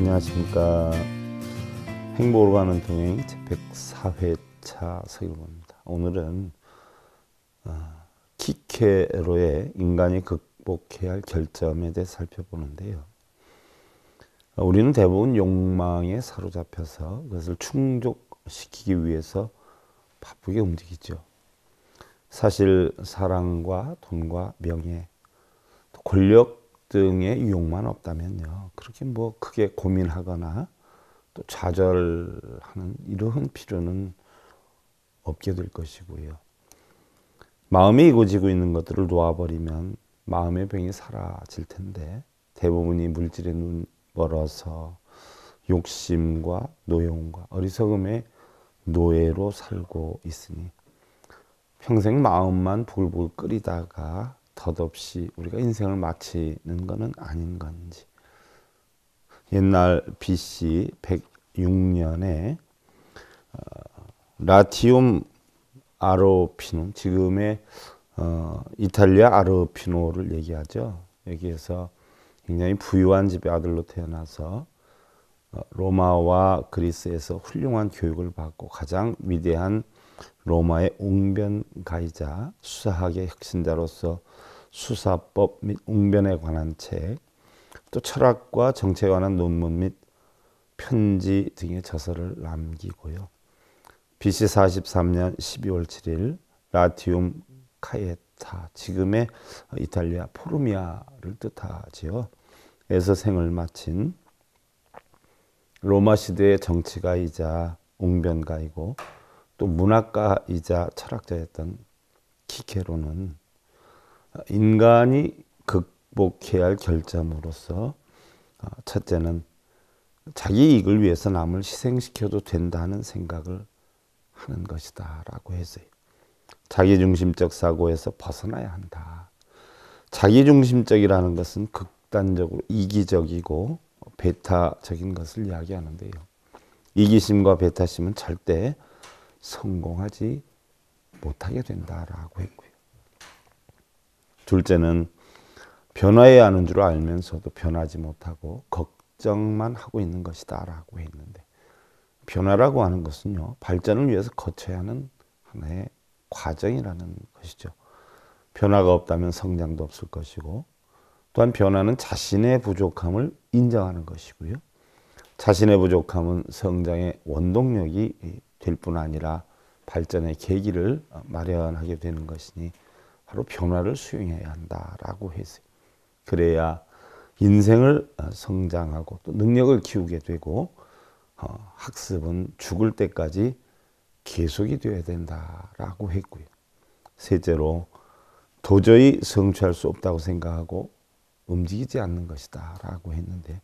안녕하십니까. 행복으로 가는 동행 제104회차 서일봅니다. 오늘은 어, 키케로의 인간이 극복해야 할 결점에 대해 살펴보는데요. 어, 우리는 대부분 욕망에 사로잡혀서 그것을 충족시키기 위해서 바쁘게 움직이죠. 사실 사랑과 돈과 명예, 권력 등의 유혹만 없다면요. 그렇게 뭐 크게 고민하거나 또 좌절하는 이러한 필요는 없게 될 것이고요. 마음이 이고지고 있는 것들을 놓아버리면 마음의 병이 사라질 텐데 대부분이 물질에 눈 멀어서 욕심과 노여움과 어리석음의 노예로 살고 있으니 평생 마음만 불불 끓이다가 덧없이 우리가 인생을 마치는 것은 아닌 건지 옛날 BC 106년에 어, 라티움 아로피노 지금의 어, 이탈리아 아르피노를 얘기하죠. 여기에서 굉장히 부유한 집의 아들로 태어나서 어, 로마와 그리스에서 훌륭한 교육을 받고 가장 위대한 로마의 웅변가이자 수사학의 혁신자로서 수사법 및 웅변에 관한 책, 또 철학과 정치에 관한 논문 및 편지 등의 저서를 남기고요. BC 43년 12월 7일 라티움 카에타, 지금의 이탈리아 포르미아를 뜻하지요. 에서 생을 마친 로마 시대의 정치가이자 웅변가이고 또 문학가이자 철학자였던 키케로는 인간이 극복해야 할 결점으로서 어, 첫째는 자기 이익을 위해서 남을 희생시켜도 된다는 생각을 하는 것이다 라고 했어요. 자기중심적 사고에서 벗어나야 한다. 자기중심적이라는 것은 극단적으로 이기적이고 배타적인 것을 이야기하는데요. 이기심과 배타심은 절대 성공하지 못하게 된다라고 했고요. 둘째는 변화해야 하는 줄 알면서도 변하지 못하고 걱정만 하고 있는 것이다라고 했는데 변화라고 하는 것은요 발전을 위해서 거쳐야 하는 하나의 과정이라는 것이죠. 변화가 없다면 성장도 없을 것이고 또한 변화는 자신의 부족함을 인정하는 것이고요. 자신의 부족함은 성장의 원동력이 될 뿐 아니라 발전의 계기를 마련하게 되는 것이니 바로 변화를 수용해야 한다라고 했어요. 그래야 인생을 어, 성장하고 또 능력을 키우게 되고 어, 학습은 죽을 때까지 계속이 되어야 된다라고 했고요. 셋째로 도저히 성취할 수 없다고 생각하고 움직이지 않는 것이다라고 했는데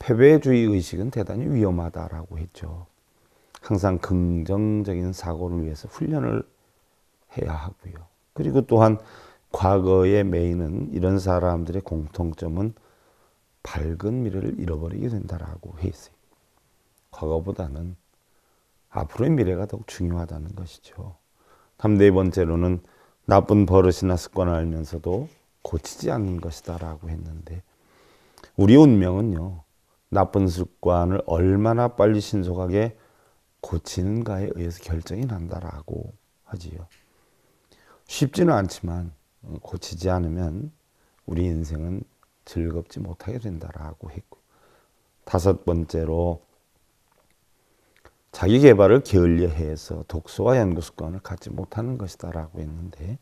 패배주의 의식은 대단히 위험하다라고 했죠. 항상 긍정적인 사고를 위해서 훈련을 해야 하고요. 그리고 또한 과거의 메인은 이런 사람들의 공통점은 밝은 미래를 잃어버리게 된다라고 했어요. 과거보다는 앞으로의 미래가 더욱 중요하다는 것이죠. 다음 네 번째로는 나쁜 버릇이나 습관을 알면서도 고치지 않는 것이다라고 했는데 우리 운명은요 나쁜 습관을 얼마나 빨리 신속하게 고치는가에 의해서 결정이 난다라고 하지요. 쉽지는 않지만 어, 고치지 않으면 우리 인생은 즐겁지 못하게 된다라고 했고 다섯 번째로 자기 개발을 게을리해서 독서와 연구 습관을 갖지 못하는 것이다라고 했는데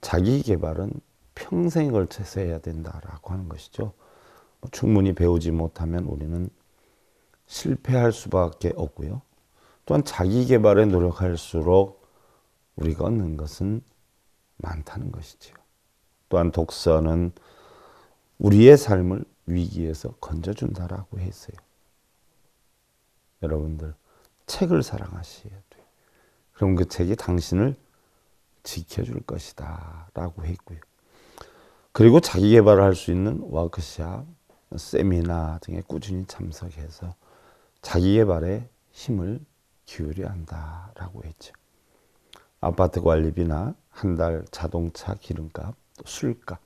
자기 개발은 평생에 걸쳐서 해야 된다라고 하는 것이죠. 뭐 충분히 배우지 못하면 우리는 실패할 수밖에 없고요. 또한 자기 개발에 노력할수록 우리가 얻는 것은 많다는 것이지요. 또한 독서는 우리의 삶을 위기에서 건져준다라고 했어요. 여러분들 책을 사랑하셔야 돼요. 그럼 그 책이 당신을 지켜줄 것이다 라고 했고요. 그리고 자기 개발을 할 수 있는 워크샵, 세미나 등에 꾸준히 참석해서 자기 개발에 힘을 기울여야 한다라고 했죠. 아파트 관리비나 한 달 자동차 기름값, 또 술값,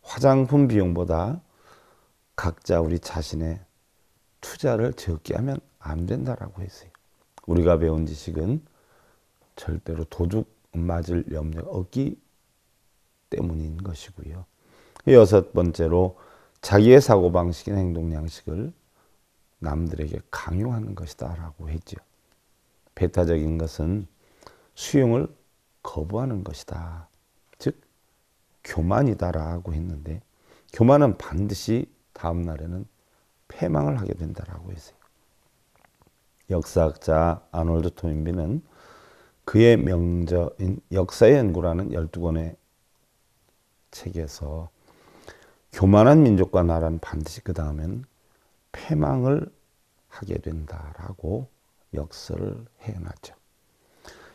화장품 비용보다 각자 우리 자신의 투자를 적게 하면 안 된다라고 했어요. 우리가 배운 지식은 절대로 도둑 맞을 염려가 없기 때문인 것이고요. 여섯 번째로 자기의 사고방식인 행동 양식을 남들에게 강요하는 것이다 라고 했죠. 배타적인 것은 수용을 거부하는 것이다. 즉, 교만이다라고 했는데, 교만은 반드시 다음 날에는 패망을 하게 된다라고 했어요. 역사학자 아놀드 토인비는 그의 명저인 역사의 연구라는 12권의 책에서 교만한 민족과 나라는 반드시 그 다음엔 패망을 하게 된다라고 역설을 해놨죠.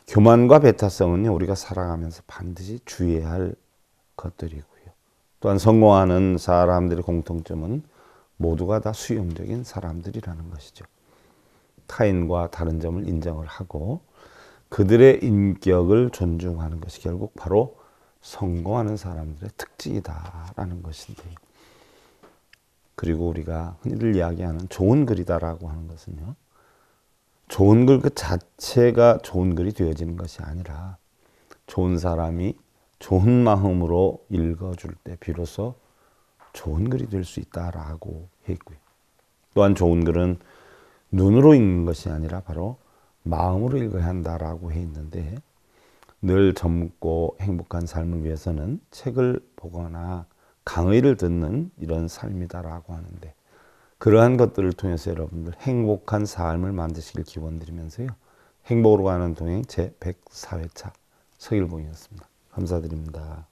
교만과 배타성은요, 우리가 살아가면서 반드시 주의해야 할 것들이고요. 또한 성공하는 사람들의 공통점은 모두가 다 수용적인 사람들이라는 것이죠. 타인과 다른 점을 인정을 하고 그들의 인격을 존중하는 것이 결국 바로 성공하는 사람들의 특징이다라는 것인데 그리고 우리가 흔히들 이야기하는 좋은 글이다라고 하는 것은요. 좋은 글 그 자체가 좋은 글이 되어지는 것이 아니라 좋은 사람이 좋은 마음으로 읽어줄 때 비로소 좋은 글이 될 수 있다라고 했고요. 또한 좋은 글은 눈으로 읽는 것이 아니라 바로 마음으로 읽어야 한다라고 해 있는데 늘 젊고 행복한 삶을 위해서는 책을 보거나 강의를 듣는 이런 삶이다라고 하는데 그러한 것들을 통해서 여러분들 행복한 삶을 만드시길 기원드리면서요. 행복으로 가는 동행 제 104회차 서일봉이었습니다. 감사드립니다.